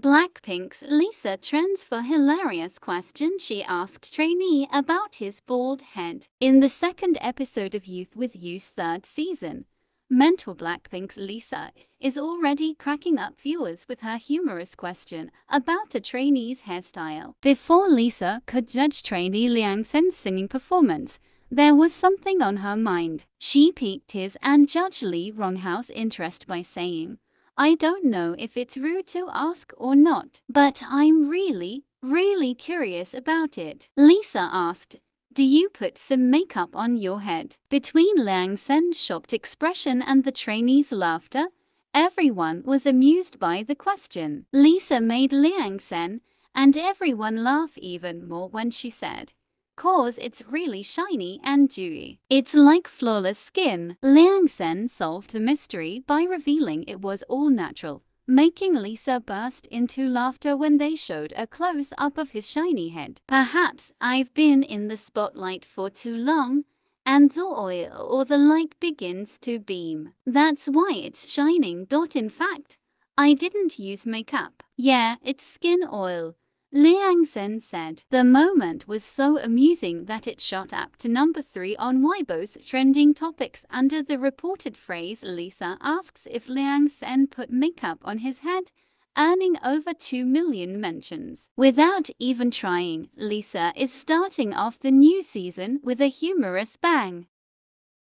Blackpink's Lisa trends for hilarious question she asked trainee about his bald head. In the second episode of Youth with You's third season, Mentor Blackpink's Lisa is already cracking up viewers with her humorous question about a trainee's hairstyle. Before Lisa could judge trainee Liang Sen's singing performance, there was something on her mind. She piqued his and Judge Lee Ronghao's interest by saying, I don't know if it's rude to ask or not, but I'm really, really curious about it. Lisa asked, do you put some makeup on your head? Between Liang Sen's shocked expression and the trainee's laughter, everyone was amused by the question. Lisa made Liang Sen and everyone laugh even more when she said, cause it's really shiny and dewy. It's like flawless skin. Liang Sen solved the mystery by revealing it was all natural, making Lisa burst into laughter when they showed a close-up of his shiny head. Perhaps I've been in the spotlight for too long, and the oil or the light begins to beam. That's why it's shining. Dot. In fact, I didn't use makeup. Yeah, it's skin oil. Liang Sen said, The moment was so amusing that it shot up to number 3 on Weibo's trending topics under the reported phrase Lisa asks if Liang Sen put makeup on his head, earning over 2 million mentions. Without even trying, Lisa is starting off the new season with a humorous bang.